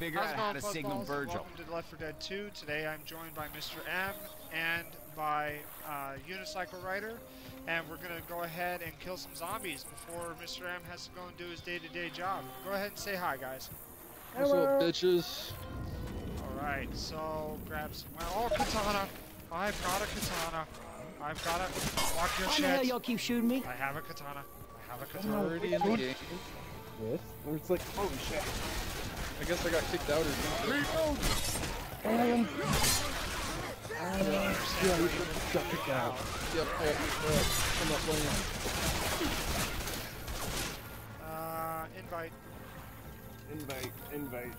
figure How's out how to signal Fuzzballs? Virgil. Welcome to Left 4 Dead 2. Today I'm joined by Mr. M and by uh, Unicycle Rider, and we're gonna go ahead and kill some zombies before Mr. M has to go and do his day-to-day job. Go ahead and say hi, guys. What's up, bitches? All right, so grab some. Well, oh, katana! I've got a katana. I've got a. Watch your Why the hell y'all keep shooting me? I have a katana. I have a I'm katana. already in the game. This? Where it's like, holy shit. I guess I got kicked out or something. And... Uh, yeah, you got kicked out. Yep, yep, yep. I'm not playing. Uh, invite. Invite, invite.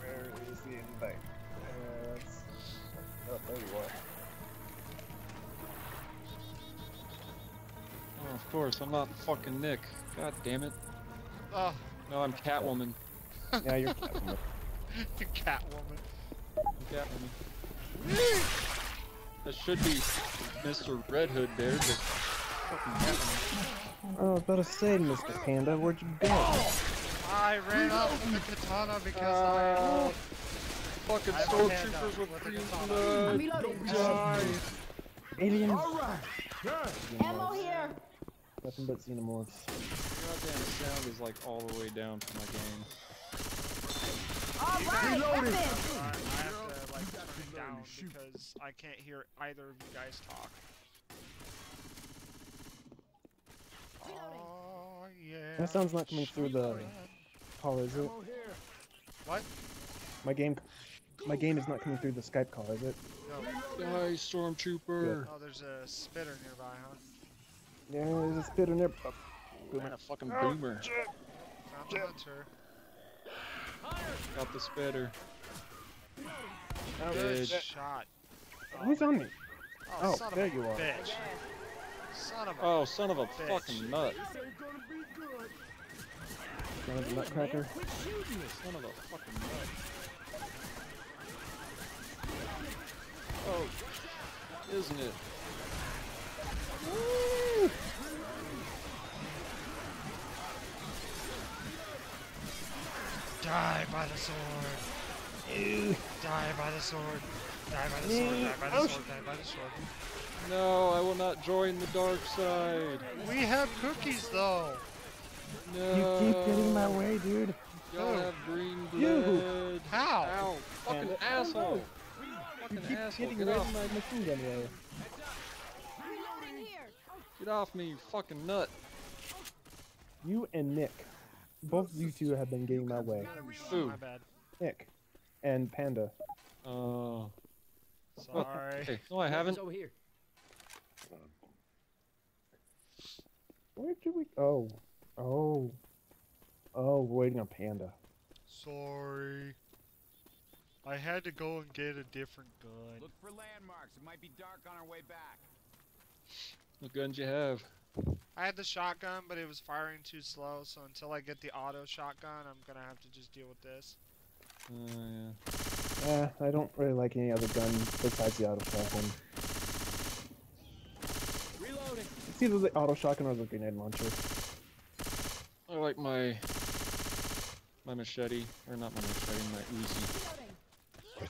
Where is the invite? Uh, it's... Oh, there you are. Oh, of course, I'm not fucking Nick. God damn it. Oh, No, I'm Catwoman. Yeah, you're Catwoman. Catwoman. I'm Catwoman. That should be Mr. Red Hood there, but fucking Catwoman. Oh, I was about to say, Mr. Panda, where'd you go? I ran up with the katana because Uh, I. fucking I have stormtroopers up with with a green katana. blood. Reloading. Die. Aliens! Ammo here. Nothing but xenomorphs. Goddamn sound is like all the way down for my game. All right, weapons. I, I have to like turn it down because I can't hear either of you guys talk. Oh yeah. That sound's not coming through the call, is it? What? My game... My game is not coming through the Skype call, is it? No. Die, Stormtrooper. Oh, there's a spitter nearby, huh? Yeah, there's a spitter there. Oh, Man, a fucking boomer. Found the hunter. Got the spitter. oh, Good Bitch. shot. Who's on me? Oh, Oh, there you are. bitch. Son of a. Oh, son of a Bitch. fucking nut. Son of a nutcracker. Son of a fucking nut. Oh, isn't it? Die by the sword. Die by the sword. Die by the sword. Die by the Oh, sword. Die by the sword. No, I will not join the dark side. We have cookies though. No. You keep getting in my way, dude. Y'all oh. have green blood. You. blood. How? Ow, fucking Panda. asshole. You keep asshole. getting Get right off, in my machine gun way. get off me, you fucking nut. You and Nick. Both of you two have been getting my way. Who? My bad. Nick. And Panda. Oh. Sorry. Okay, no, I haven't. over here. Where did we... Oh. Oh. Oh, we're waiting on Panda. Sorry. I had to go and get a different gun. Look for landmarks. It might be dark on our way back. What guns you have? I had the shotgun, but it was firing too slow, so until I get the auto shotgun, I'm gonna have to just deal with this. Oh, yeah. Eh, I don't really like any other gun besides the auto shotgun. Reloading. It's either the auto shotgun or the grenade launcher. I like my my machete, or not my machete, my Uzi. I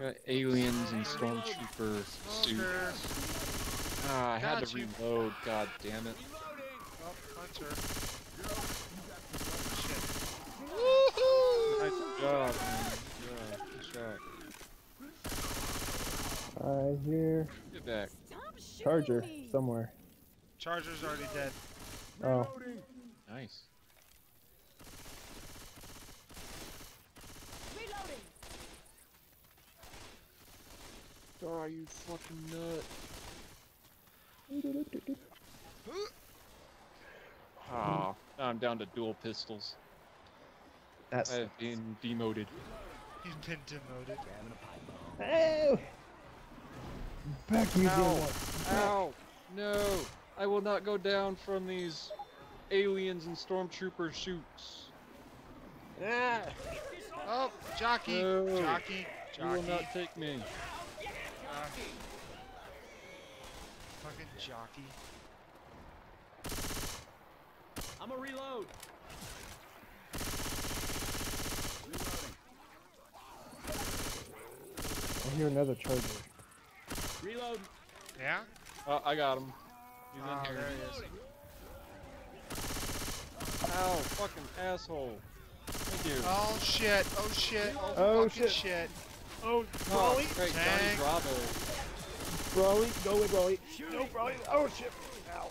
got aliens and stormtrooper suits. Ah, I had to reload. God damn it! Oh, hunter. Nice job, man. Good job. Good shot. I hear Get back. Charger somewhere. Charger's already dead. Oh, Nice. Oh, you fucking nut. Ah, now I'm down to dual pistols. that's. I have been demoted. You've been demoted. Oh! Back you Ow. go. Ow! No! I will not go down from these aliens and stormtrooper shoots. Ah! Oh, jockey, No. jockey, You will jockey. not take me. Uh, fucking jockey. I'm a reload. I hear another charger. Reload. Yeah? Oh, I got him. He's Oh, in here. there he is. Ow, fucking asshole. Thank you. Oh shit, oh shit, oh, Oh, fucking shit. shit. Oh, Oh, great, Johnny Bravo. Brawly, go away, Brawly. No, Brawly. Oh shit. Ow.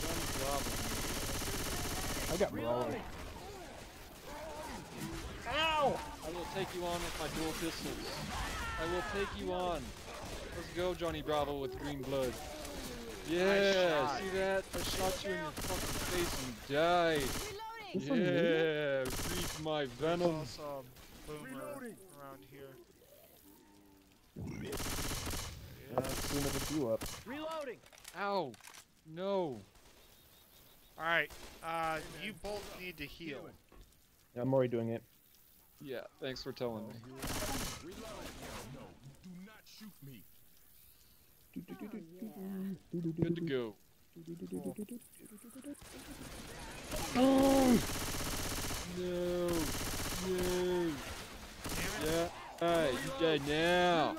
Johnny Bravo. I got Brawly. Reloading. Ow! I will take you on with my dual pistols. I will take you on. Let's go, Johnny Bravo with green blood. Yeah, shot. see that? I shot you in your fucking face and died. This one me? Yeah, breathe my venom. also a boomer around here. As soon as it blew up. Reloading. Ow. No. Alright, uh, you both need to heal. I'm already doing it. Yeah, thanks for telling me. Good to go. Oh! No. No. Yeah. Alright, you dead now.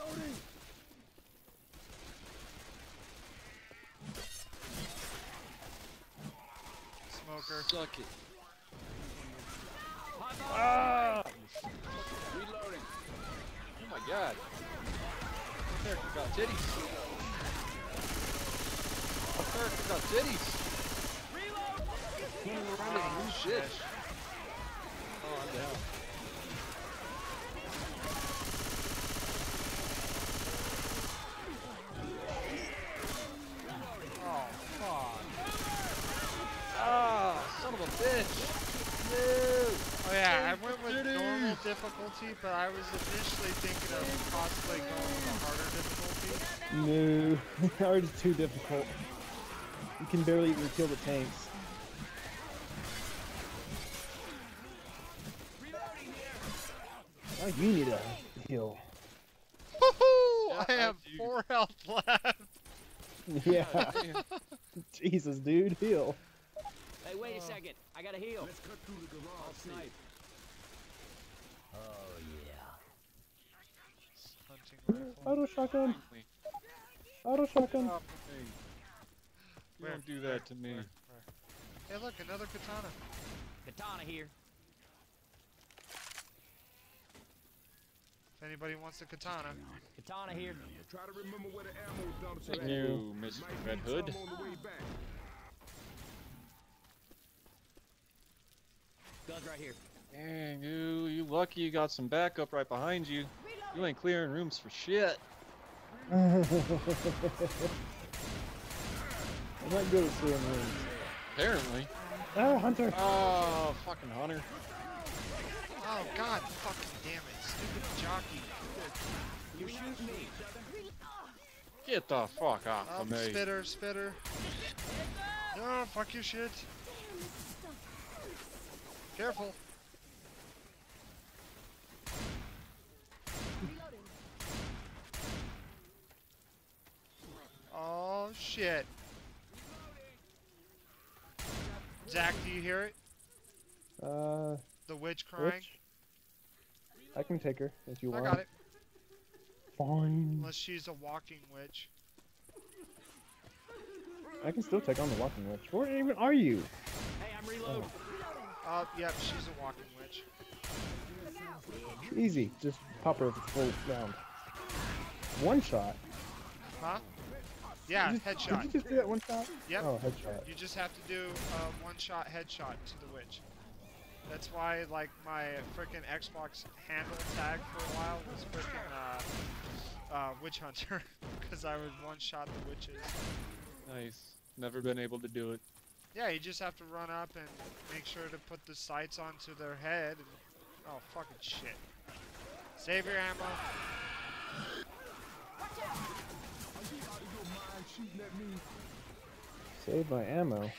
Smoker. Suck it. Ah! Reloading. Oh my god. America got titties. America got titties. Oh, shit. shit. Oh, I'm down. Oh, fuck. Ah, son of a bitch. No. Oh yeah, I went with Diddy. normal difficulty, but I was initially thinking of possibly going with a harder difficulty. No, ours is too difficult. You can barely even kill the tanks. Oh, you need a heal. Woohoo! I have four health left. Yeah, Jesus, dude, heal. Hey, wait Oh. a second. I got a heal. Let's cut through the garage. I'll snipe. Oh yeah. Hunting rifle. Auto shotgun. Auto shotgun. You Where? don't do that to me. Where? Where? Hey, look, another katana. Katana here. If anybody wants a katana. Katana here. Try to remember where the ammo dumps are Thank you, Mr. Red Hood. some on the way back. Guns right here. Dang, you, you lucky you got some backup right behind you. You ain't clearing rooms for shit. I'm not good at clearing rooms. Apparently. Ah, Hunter. Oh, fucking Hunter. Oh god, fucking damn it, stupid jockey. You shoot me. Get the fuck off Oh, of me. spitter, spitter. No, fuck your shit. Careful. Oh shit. Zach, do you hear it? Uh, The witch crying? Rich? I can take her if you I want. got it. Fine. Unless she's a walking witch. I can still take on the walking witch. Where even are you? Hey, I'm reloading. Oh, yep, she's a walking witch. Easy. Just pop her if full round. One shot. Huh? Yeah, you, just- headshot. Did you just do that one shot? Yep. Oh, headshot. You just have to do a one-shot headshot to the witch. That's why, like, my freaking Xbox handle tag for a while was freaking uh, uh, Witch Hunter, because I would one-shot the witches. Nice. Never been able to do it. Yeah, you just have to run up and make sure to put the sights onto their head. And, oh, fucking shit. Save your ammo. Save my ammo.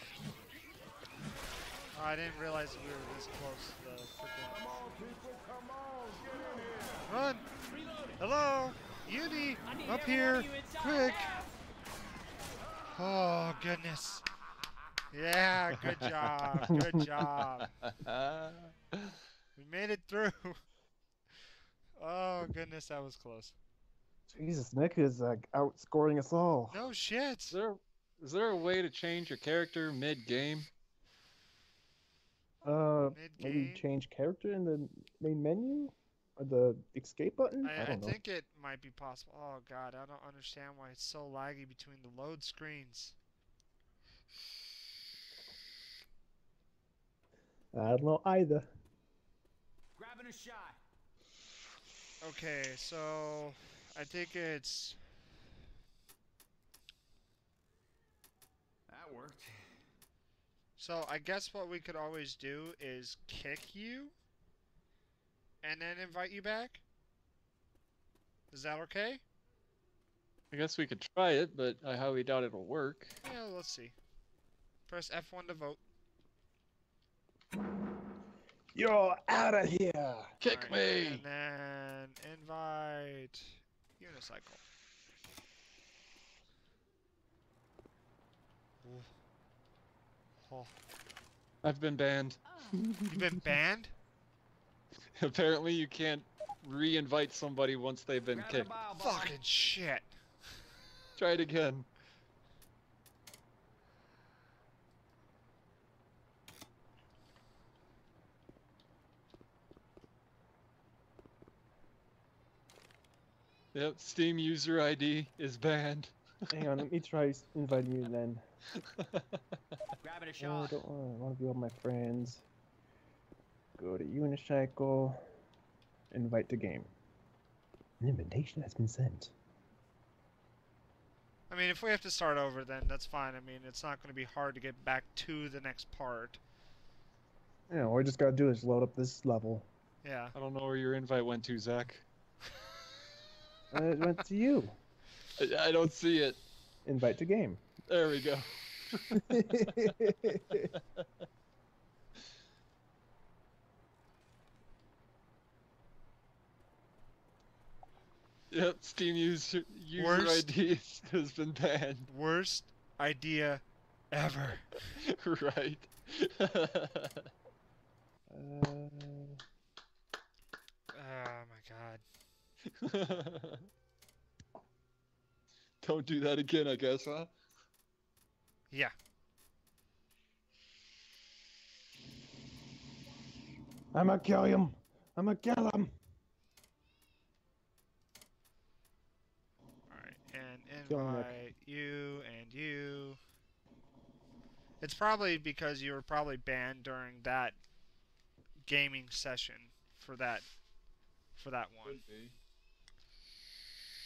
Oh, I didn't realize we were this close to the freaking... Run! Hello! Uni! Up here! of you inside Quick! Oh, goodness. Yeah, good job. Good job. We made it through. Oh goodness, that was close. Jesus, Nick is like outscoring us all. No shit. Is there is there a way to change your character mid game? Uh, maybe Mid-game? maybe change character in the main menu or the escape button. I, I, I don't know. think it might be possible. Oh god, I don't understand why it's so laggy between the load screens. I don't know either. Grabbing a shot. Okay, so I think it's That worked. so I guess what we could always do is kick you and then invite you back. Is that okay? I guess we could try it, but I highly doubt it'll work. Yeah, let's see. Press F1 to vote. You're out of here. Kick Alright, me! And then invite unicycle. Ooh. Oh. I've been banned. Oh. You've been banned? Apparently, you can't re-invite somebody once they've been Grabbing a kicked. bile. Fucking shit. Try it again. Yep, Steam user ID is banned. Hang on, let me try s- inviting you then. Grabbing a Oh, I don't want, I want to be all my friends. Go to Unicycle. Invite to game. An invitation has been sent. I mean, if we have to start over, then that's fine. I mean, it's not going to be hard to get back to the next part. Yeah, all we just gotta do is load up this level. Yeah. I don't know where your invite went to, Zach. And it went to you. I, I don't see it. Invite to game. There we go. Yep, Steam user, user Worst. ID has been banned. Worst idea ever. right. Uh, my god. Don't do that again, I guess, huh? Yeah. I'ma kill him. I'ma kill him. Alright, and Kill invite you and you. It's probably because you were probably banned during that gaming session for that for that one.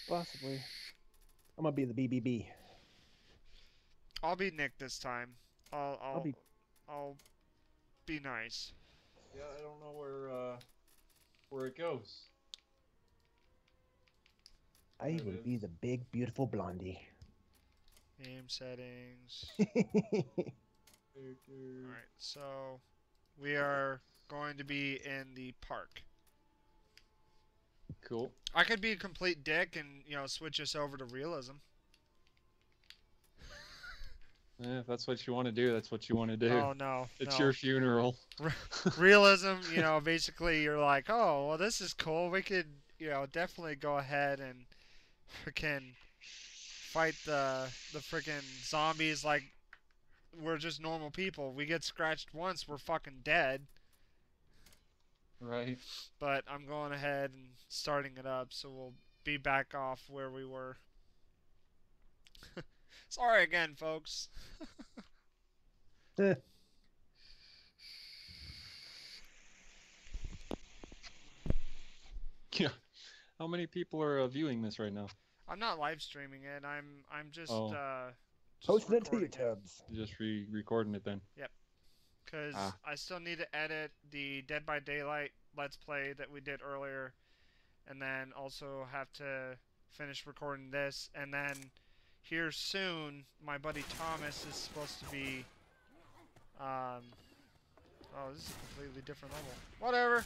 Possibly. I'm gonna be the BBB. I'll be Nick this time. I'll I'll I'll be. I'll be nice. Yeah, I don't know where uh where it goes. I There will be the big beautiful blondie. Game settings. Alright. Alright, so we are going to be in the park. Cool. I could be a complete dick and, you know, switch us over to realism. Yeah, if that's what you want to do, that's what you want to do. Oh no. it's no. your funeral. realism, you know, basically you're like, oh, well, this is cool. We could, you know, definitely go ahead and freaking fight the the freaking zombies like we're just normal people. We get scratched once, we're fucking dead. Right. But I'm going ahead and starting it up, so we'll be back off where we were. Sorry again, folks. Eh, Yeah. How many people are uh, viewing this right now? I'm not live streaming it. I'm I'm just Oh. uh just Posted it to recording your tubs. Just re-recording it then. Because Ah. I still need to edit the Dead by Daylight Let's Play that we did earlier, and then also have to finish recording this, and then here soon, my buddy Thomas is supposed to be. Um, oh, this is a completely different level. Whatever.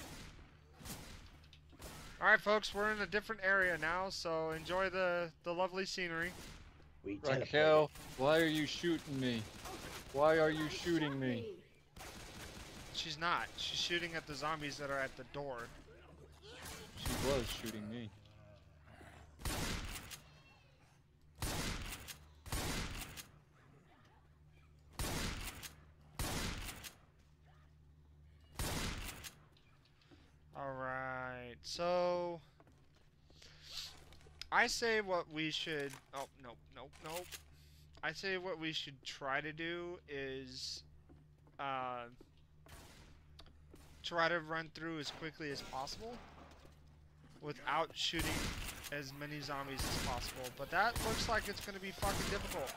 All right, folks, we're in a different area now, so enjoy the the lovely scenery. We Raquel, why are you shooting me? Why are you shooting me? She's not. She's shooting at the zombies that are at the door. She was shooting me. Alright, so. I say what we should. Oh, nope, nope, nope. I say what we should try to do is. Uh, try to run through as quickly as possible without shooting as many zombies as possible. But that looks like it's going to be fucking difficult.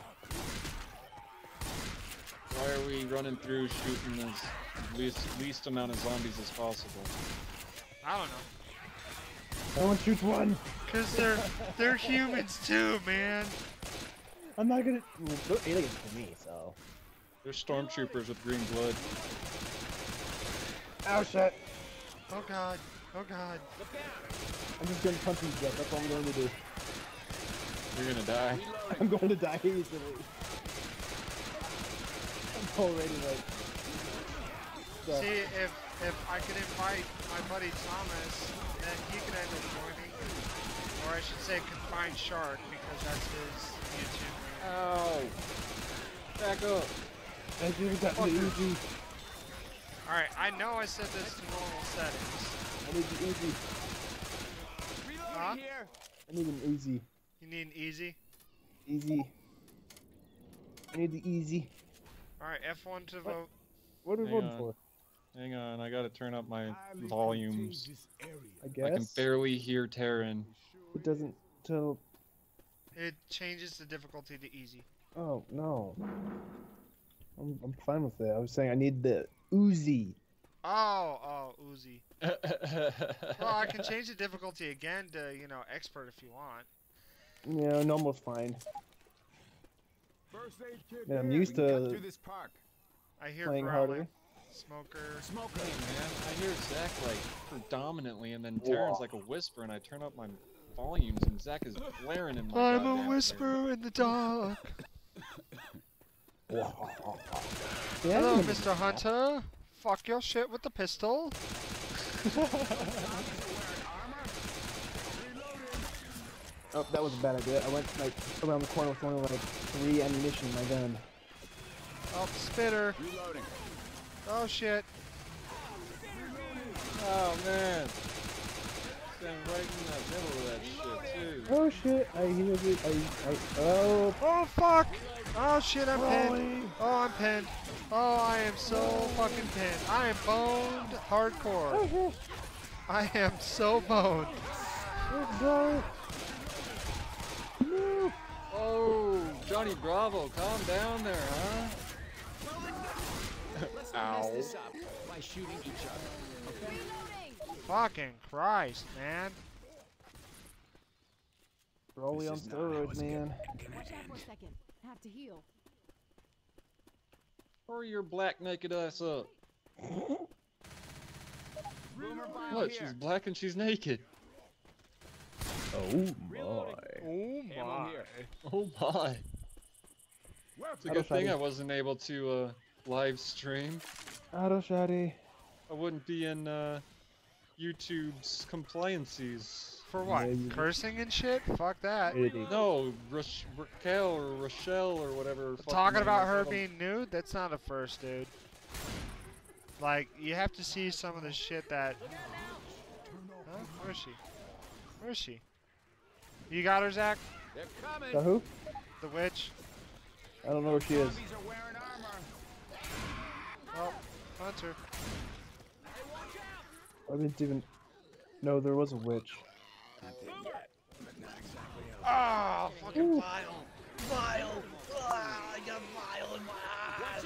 Why are we running through shooting as least least amount of zombies as possible? I don't know. No one shoots one. Cause they're they're humans too, man. I'm not gonna. They're aliens to me, so. They're stormtroopers with green blood. Ow, shit. Oh god. Oh god. I'm just gonna punch these guys. That's all I'm going to do. You're gonna die. I'm going to die easily. I'm already like. stuck. See if if I could invite my buddy Thomas, then he could end up joining. Or I should say Confined Shark because that's his YouTube. name. Ow! Oh. Back up. Thank you, got the Uzi. Alright, I know I set this to normal settings. I need the Uzi. Huh? here. I need an easy. You need an easy. Easy. I need the easy. Alright, F1 to vote. What are we Hang voting on. for? Hang on, I gotta turn up my Highly volumes. contagious area. I I can barely hear Terran. It doesn't tell. It changes the difficulty to easy. Oh, no. I'm, I'm fine with that. I was saying I need the Uzi. Oh, oh, Uzi. Well, I can change the difficulty again to, you know, expert if you want. Yeah, normal's fine. First aid kit Man, I'm used to through this park. I hear playing growling. harder. Smoker. Smoker. Hey man, I hear Zach like predominantly, and then Terran's like a whisper, and I turn up my volumes, and Zach is blaring in my I'm a whisper in the dark. Yeah, Hello, Mr. Hunter. Fuck your shit with the pistol. Oh, that was a bad idea. I went like around the corner with only like three ammunition in my gun. Oh, spitter. Reloading. Oh shit. Oh man, stand right in the middle of that shit too. Oh shit! I hear it. I, I, oh, Oh fuck. Oh shit, I'm pinned. Oh, I'm pinned. Oh, I am so fucking pinned. I am boned hardcore. I am so boned. let's go. No. Oh, Johnny Bravo, calm down there, huh? Let's not mess Ow. by shooting each other. Okay? Fucking Christ, man. Rolly on This is steroids, man. Watch out for a second. I have to heal. Hurry your black naked ass up. Boomer bile What? here. She's black and she's naked. Oh my. Oh my. Oh my. It's a good thing I wasn't able to uh, live stream. Auto. I wouldn't be in uh, YouTube's compliances. For what? Yeah, Cursing and shit? Fuck that. No, Roch- Raquel or Rochelle or whatever. Talking about her being nude? That's not a first, dude. Like, you have to see some of the shit that. Huh? Where is she? Where is she? You got her, Zach? The who? The witch? I don't know where she is. Zombies are wearing armor. Oh, Hunter. I didn't even. No, there was a witch. Oh, fucking bile. Bile. Ah, I got bile in my eyes.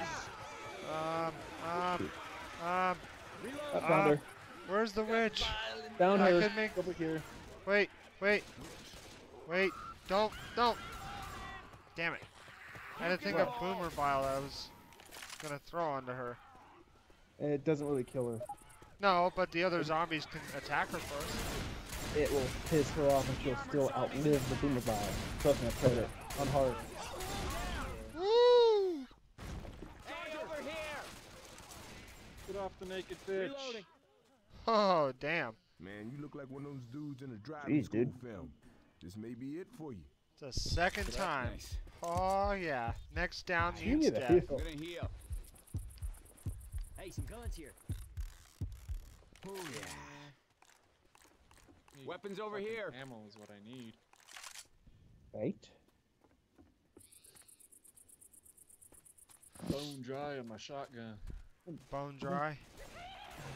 Um, um, um, I Uh, found her. where's the witch? Found I her. make- Over here. Wait, wait, wait, don't, don't. Damn it. I had to think of Boomer Bile I was gonna throw onto her. It doesn't really kill her. No, but the other zombies can attack her first. It will piss her off and she'll still outlive the boomer bomb. Trust me, I've tried it. On hard. Woo! off the naked bitch. Reloading. Oh, damn. Man, you look like one of those dudes in a driving Jeez, school dude. film. This may be it for you. It's the second time. Nice. Oh, yeah. Next down You means need a I'm gonna heal. Hey, some guns here. Oh yeah. Need Weapons over here. Ammo is what I need. Right? Bone dry on my shotgun. Bone dry.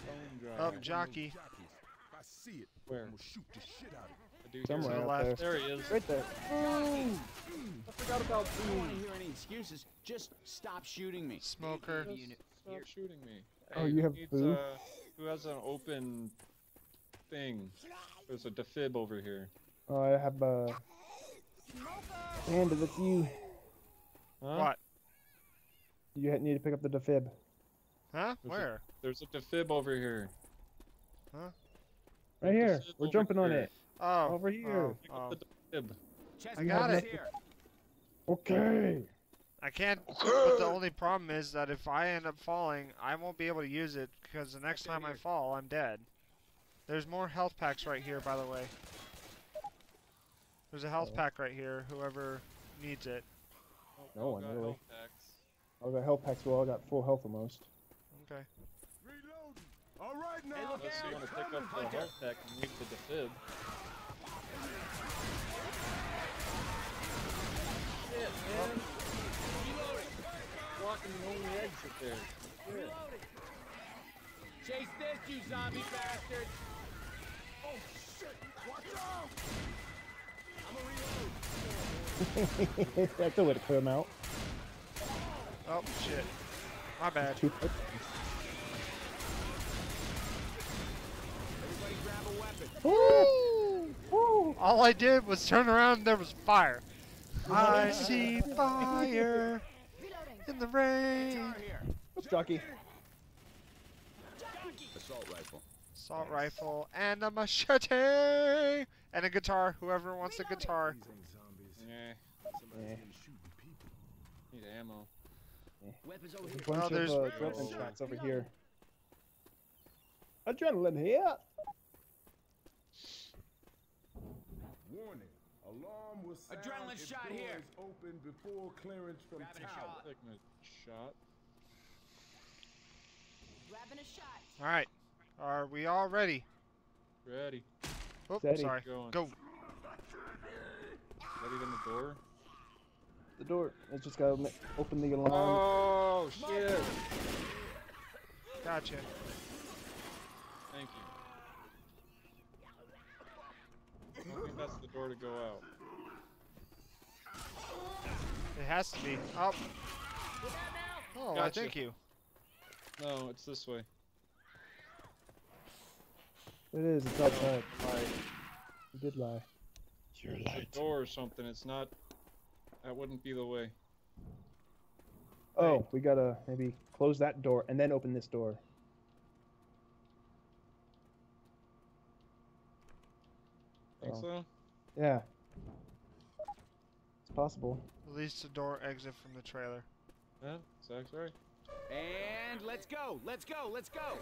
Bone dry. Up, jockey. Jockeys. If I see it, Where? I'm gonna shoot the shit out of it. I do Somewhere out left. there. There he is. Right there. Boom! I forgot about I don't want to hear any excuses. Just stop shooting me. Smoker. Just Stop here. shooting me. Oh, you have needs. Uh, who has an open thing? There's a defib over here. Oh, I have uh. Amanda, that's you. Huh? What? You need to pick up the defib. Huh? There's a- Where? There's a defib over here. Huh? Right here. We're over jumping on it. Oh. Over here. Oh, Pick oh. up the defib. Chest I got it. Here. Okay. I can't. But the only problem is that if I end up falling, I won't be able to use it because the next time I fall, I'm dead. There's more health packs right here, by the way. There's a health Oh. pack right here. Whoever needs it. No one, really. health packs. Oh, I got health packs. Well, I got full health almost. Okay. Reloading. All right now. Hey, look Unless you want to pick up the Hunter. health pack and leave the defib. Shit, man. Blocking the only exit there. Shit. Chase this, you zombie bastard. That's a way to clear them out. Oh shit. My bad. Two. Everybody grab a weapon. Woo! Woo! All I did was turn around and there was fire. I see fire in the rain. Guitar. What's jockey? Assault rifle. Assault rifle and a machete and a guitar. Whoever wants a guitar. These ain't. Yeah, Yeah. been shooting people. need ammo. Weapons over There's here. a bunch there's- of uh, adrenaline shots over here. Adrenaline here. Warning. Alarm will sound Adrenaline if shot door here. is open before clearance from Grabbing tower. a shot. Grabbing a shot. All right. Are we all ready? Ready. Oh, Steady. sorry. Going. Go. Ready in the door. The door. It's just gotta open the alarm. Oh shit! Gotcha. Thank you. I think that's the door to go out. It has to be. Oh. Oh, I Gotcha. thank you. No, it's this way. It is. It's outside. Like You did lie. You're it's a door or something. It's not. That wouldn't be the way. Oh, we gotta maybe close that door and then open this door. Think Oh. so? Yeah. It's possible. At least the door exit from the trailer. Yeah, Zach's right. And let's go. Let's go. Let's go.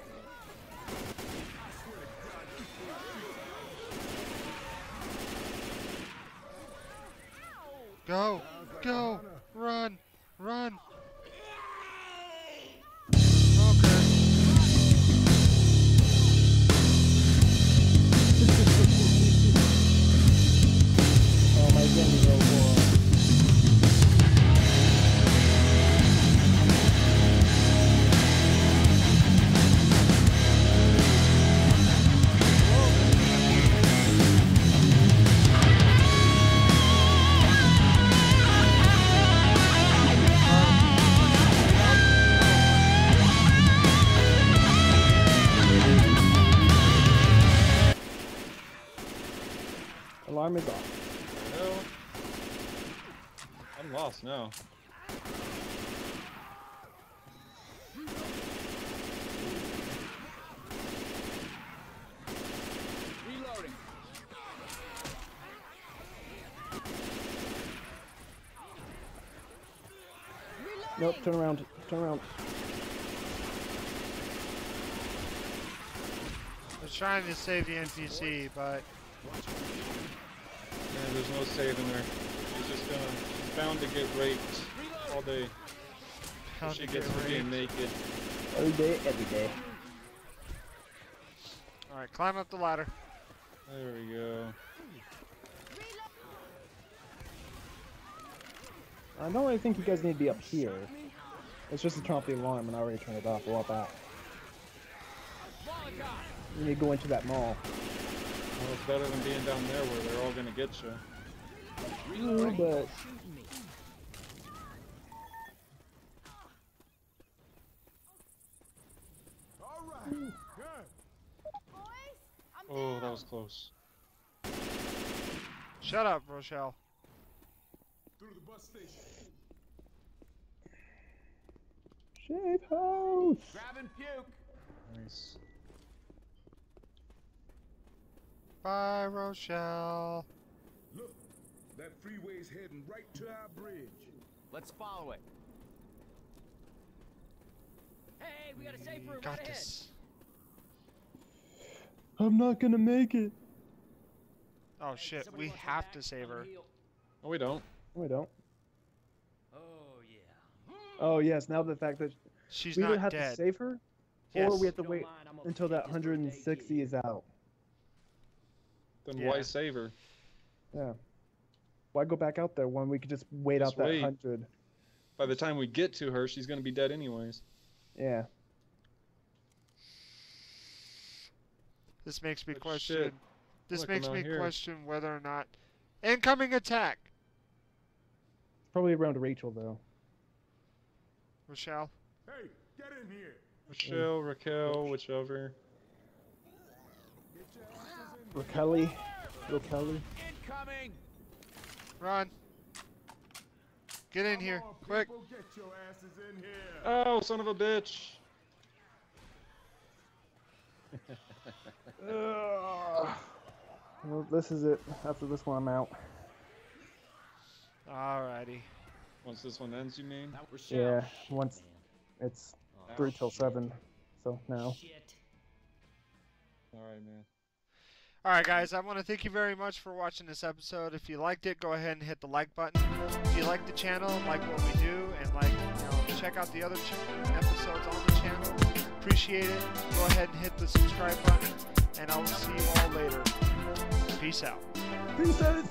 Go. Go. Run. Run. I'm. Reloading. Nope, turn around. Turn around. I was trying to save the NPC, but Yeah, there's no saving there. She's just gonna, she's bound to get raped all day. how she gets get to being raped. naked. Every day, every day. All right, climb up the ladder. There we go. I don't really think you guys need to be up here. It's just to turn off the alarm, and I already turned it off a while back. You need to go into that mall. Well, it's better than being down there where they're all gonna get you. But All right. Good. Oh, that was close. Shut up, Rochelle. Through the bus station. shave house. Grab and puke. Nice. Bye, Rochelle. Look, that freeway's heading right to our bridge. Let's follow it. Hey, we got a safe room Got right ahead. I'm not gonna make it. Oh Hey, shit, we have back? to save her. healed. Oh, we don't. We don't. Oh yeah. Hmm. Oh yes, now the fact that She's we either not have dead. to save her, Yes. or we have to If you don't wait mind, until that this for a day, 160 is out. Then Yeah. why save her? Yeah. Why go back out there when we could just wait Just out that wait. hundred? By the time we get to her, she's gonna be dead anyways. Yeah. This makes me But question. shit, This look, makes me here. question whether or not incoming attack. Probably around Rachel though. Rochelle. Hey, get in here. Michelle, Raquel, whichever. Get your asses in Rakelly. Rakelly. Incoming. Run. Get in Come here, on, quick. people, Get your asses in here. Oh, son of a bitch! Well, this is it. After this one, I'm out. Alrighty. Once this one ends, you mean? That was Rochelle. Yeah, Shit, once- man. It's three till oh, seven, so now. Alright, man. Alright, guys, I want to thank you very much for watching this episode. If you liked it, go ahead and hit the like button. If you like the channel, like what we do, and like, you know, check out the other episodes on the channel, appreciate it. Go ahead and hit the subscribe button, and I will see you all later. Peace out. Peace out.